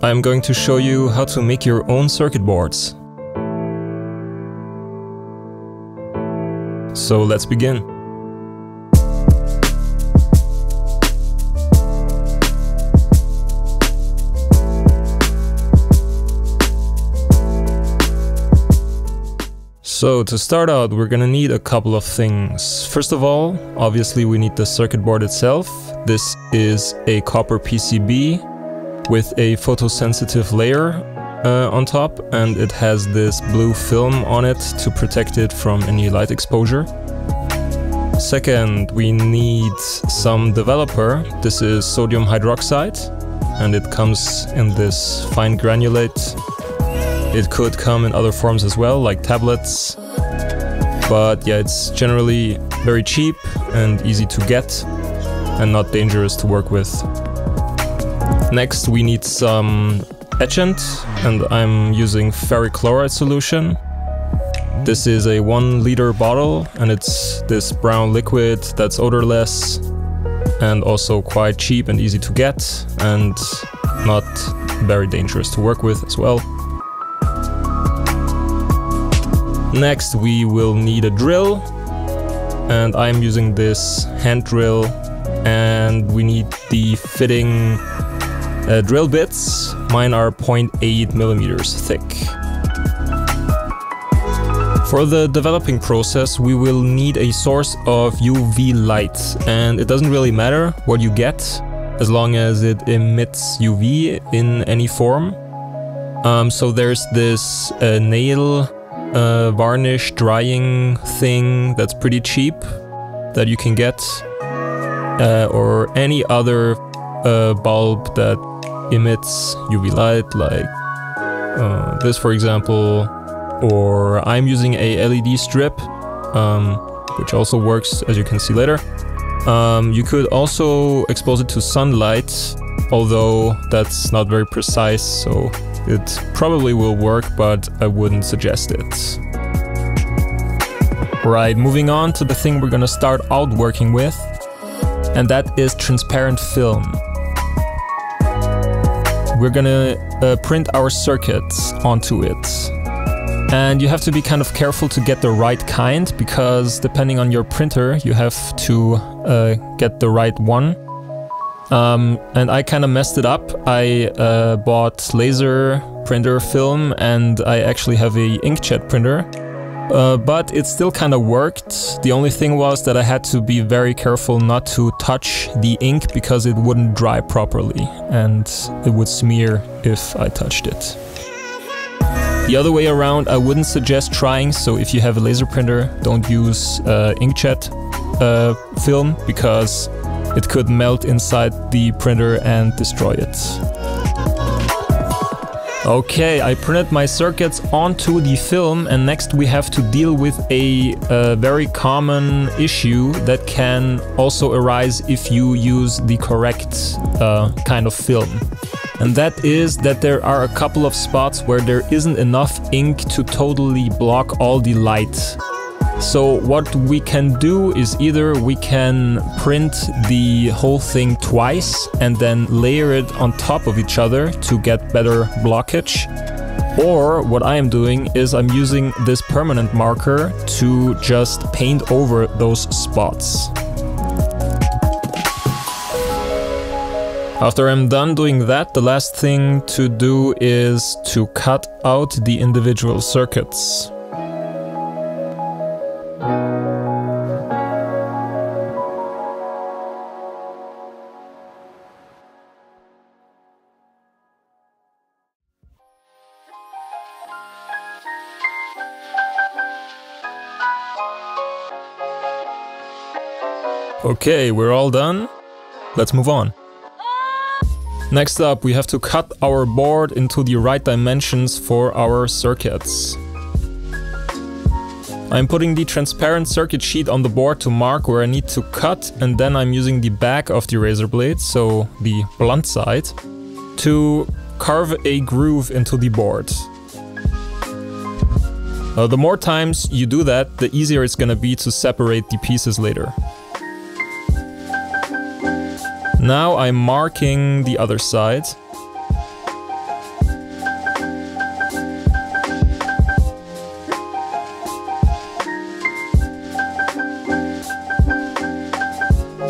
I'm going to show you how to make your own circuit boards. So let's begin. So to start out, we're gonna need a couple of things. First of all, obviously we need the circuit board itself. This is a copper PCB with a photosensitive layer uh, on top and it has this blue film on it to protect it from any light exposure. Second, we need some developer. This is sodium hydroxide and it comes in this fine granulate it could come in other forms as well, like tablets. But yeah, it's generally very cheap and easy to get and not dangerous to work with. Next, we need some etchant and I'm using ferric chloride solution. This is a one liter bottle and it's this brown liquid that's odorless and also quite cheap and easy to get and not very dangerous to work with as well. Next we will need a drill and I'm using this hand drill and we need the fitting uh, drill bits. Mine are 0.8 millimeters thick. For the developing process we will need a source of UV light and it doesn't really matter what you get as long as it emits UV in any form. Um, so there's this uh, nail uh, varnish drying thing that's pretty cheap that you can get uh, or any other uh, bulb that emits UV light like uh, this for example or I'm using a LED strip um, which also works as you can see later. Um, you could also expose it to sunlight although that's not very precise so it probably will work, but I wouldn't suggest it. Right, moving on to the thing we're gonna start out working with, and that is transparent film. We're gonna uh, print our circuits onto it. And you have to be kind of careful to get the right kind, because depending on your printer, you have to uh, get the right one. Um, and I kind of messed it up. I uh, bought laser printer film and I actually have a inkjet printer. Uh, but it still kind of worked. The only thing was that I had to be very careful not to touch the ink because it wouldn't dry properly and it would smear if I touched it. The other way around, I wouldn't suggest trying, so if you have a laser printer, don't use uh, inkjet uh, film because it could melt inside the printer and destroy it. Okay, I printed my circuits onto the film and next we have to deal with a, a, very common issue that can also arise if you use the correct uh, kind of film. And that is that there are a couple of spots where there isn't enough ink to totally block all the light so what we can do is either we can print the whole thing twice and then layer it on top of each other to get better blockage. Or what I am doing is I'm using this permanent marker to just paint over those spots. After I'm done doing that, the last thing to do is to cut out the individual circuits. Okay, we're all done. Let's move on. Next up, we have to cut our board into the right dimensions for our circuits. I'm putting the transparent circuit sheet on the board to mark where I need to cut and then I'm using the back of the razor blade, so the blunt side, to carve a groove into the board. Uh, the more times you do that, the easier it's gonna be to separate the pieces later. Now I'm marking the other side.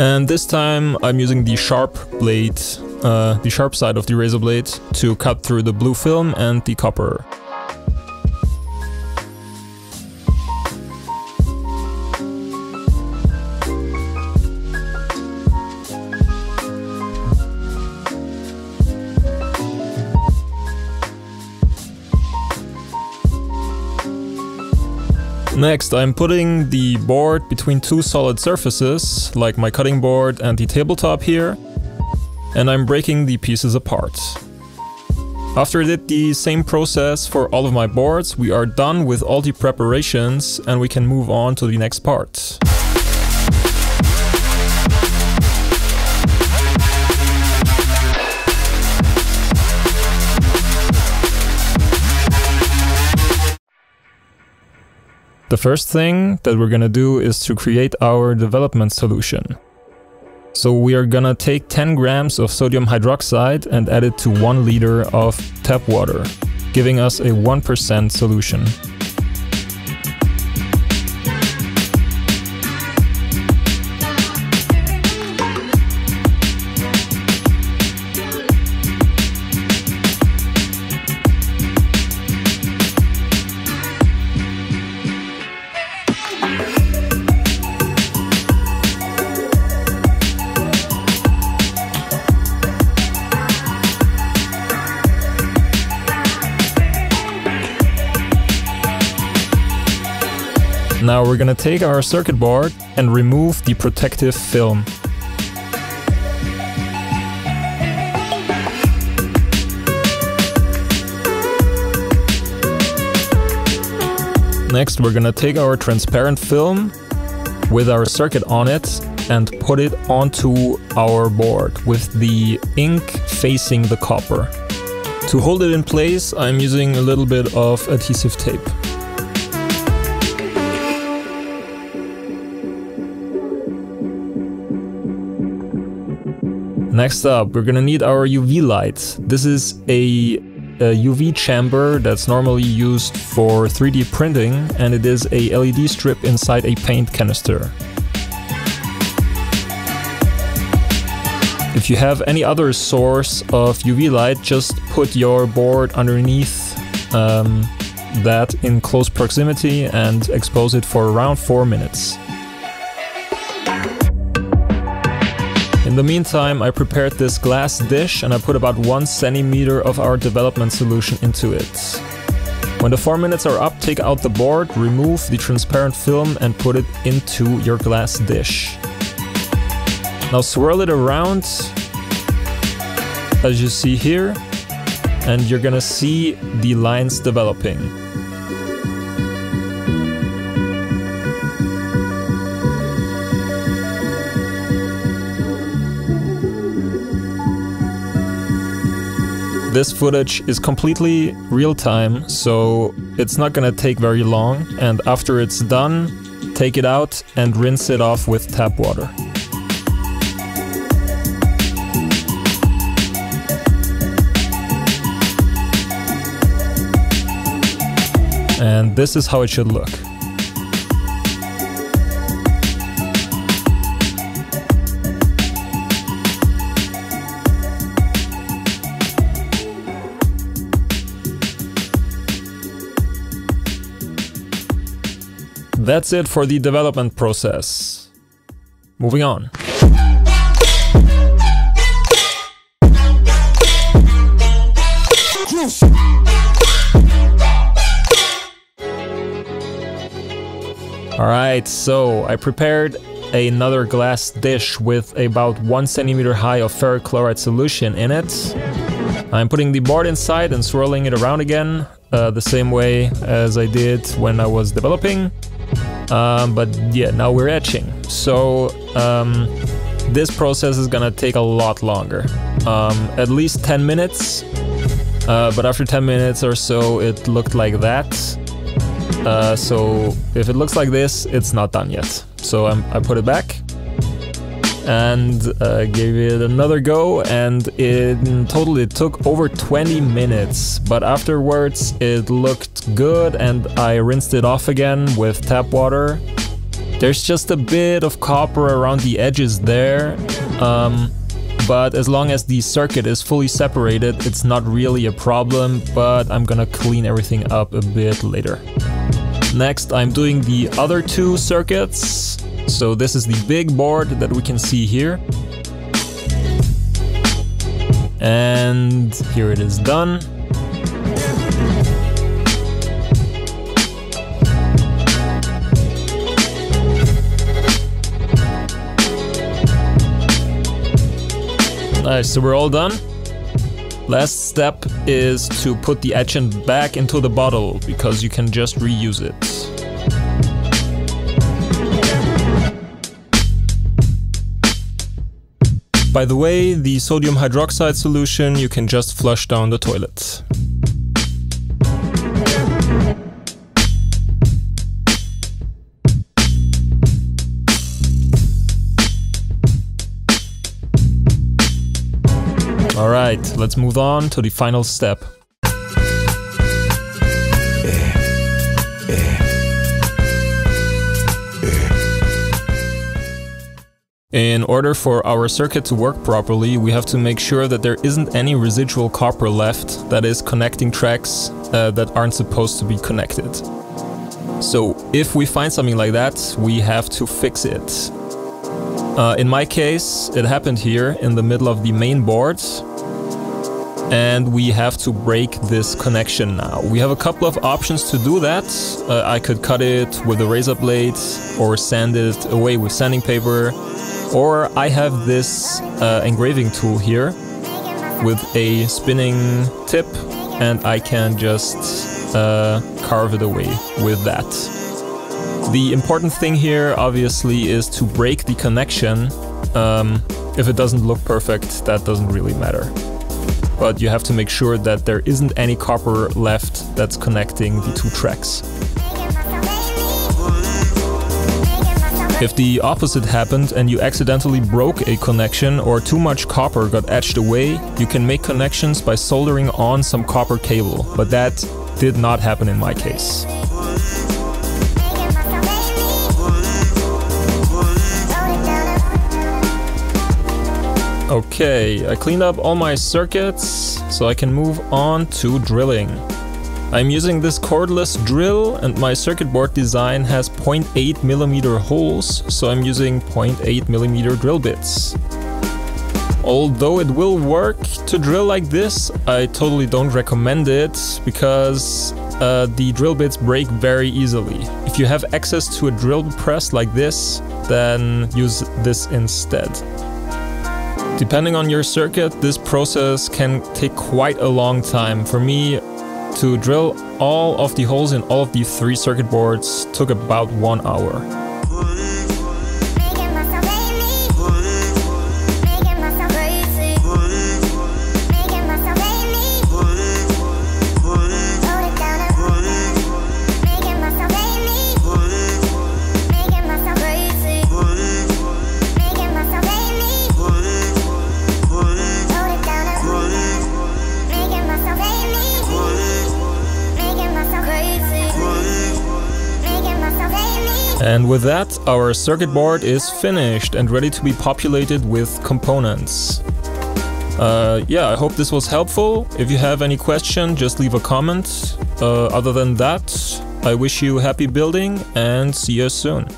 And this time I'm using the sharp blade, uh, the sharp side of the razor blade to cut through the blue film and the copper. Next, I'm putting the board between two solid surfaces, like my cutting board and the tabletop here, and I'm breaking the pieces apart. After I did the same process for all of my boards, we are done with all the preparations and we can move on to the next part. The first thing that we're gonna do is to create our development solution. So we are gonna take 10 grams of sodium hydroxide and add it to 1 liter of tap water, giving us a 1% solution. Now we're gonna take our circuit board and remove the protective film. Next we're gonna take our transparent film with our circuit on it and put it onto our board with the ink facing the copper. To hold it in place I'm using a little bit of adhesive tape. Next up, we're gonna need our UV light. This is a, a, UV chamber that's normally used for 3D printing and it is a LED strip inside a paint canister. If you have any other source of UV light, just put your board underneath um, that in close proximity and expose it for around 4 minutes. In the meantime, I prepared this glass dish and I put about one centimeter of our development solution into it. When the 4 minutes are up, take out the board, remove the transparent film and put it into your glass dish. Now swirl it around, as you see here, and you're gonna see the lines developing. This footage is completely real time, so it's not gonna take very long. And after it's done, take it out and rinse it off with tap water. And this is how it should look. That's it for the development process. Moving on. Alright, so I prepared another glass dish with about 1 centimeter high of ferric chloride solution in it. I'm putting the board inside and swirling it around again, uh, the same way as I did when I was developing. Um, but yeah, now we're etching. So um, this process is gonna take a lot longer. Um, at least 10 minutes. Uh, but after 10 minutes or so, it looked like that. Uh, so if it looks like this, it's not done yet. So I'm, I put it back and uh, gave it another go and it took over 20 minutes but afterwards it looked good and I rinsed it off again with tap water There's just a bit of copper around the edges there, um, but as long as the circuit is fully separated, it's not really a problem, but I'm gonna clean everything up a bit later. Next, I'm doing the other two circuits. So this is the big board that we can see here. And here it is done. Nice, so we're all done. Last step is to put the etchant back into the bottle, because you can just reuse it. By the way, the sodium hydroxide solution you can just flush down the toilet. Alright, let's move on to the final step. In order for our circuit to work properly, we have to make sure that there isn't any residual copper left that is connecting tracks uh, that aren't supposed to be connected. So if we find something like that, we have to fix it. Uh, in my case, it happened here in the middle of the main board, and we have to break this connection now. We have a couple of options to do that. Uh, I could cut it with a razor blade or sand it away with sanding paper or I have this uh, engraving tool here with a spinning tip and I can just uh, carve it away with that. The important thing here obviously is to break the connection. Um, if it doesn't look perfect, that doesn't really matter. But you have to make sure that there isn't any copper left that's connecting the two tracks. If the opposite happened and you accidentally broke a connection or too much copper got etched away, you can make connections by soldering on some copper cable, but that did not happen in my case. Okay, I cleaned up all my circuits, so I can move on to drilling. I'm using this cordless drill and my circuit board design has 0.8 millimeter holes, so I'm using 0.8 millimeter drill bits. Although it will work to drill like this, I totally don't recommend it because uh, the drill bits break very easily. If you have access to a drill press like this, then use this instead. Depending on your circuit, this process can take quite a long time. For me, to drill all of the holes in all of the three circuit boards took about one hour. And with that, our circuit board is finished and ready to be populated with components. Uh, yeah, I hope this was helpful. If you have any question, just leave a comment. Uh, other than that, I wish you happy building and see you soon.